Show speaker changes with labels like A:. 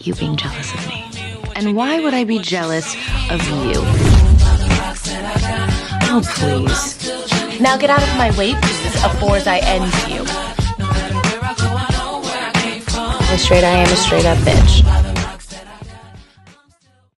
A: you being jealous of me. And why would I be jealous of you? Oh, please. Now get out of my way, please, before I end you. A straight I am a straight up bitch.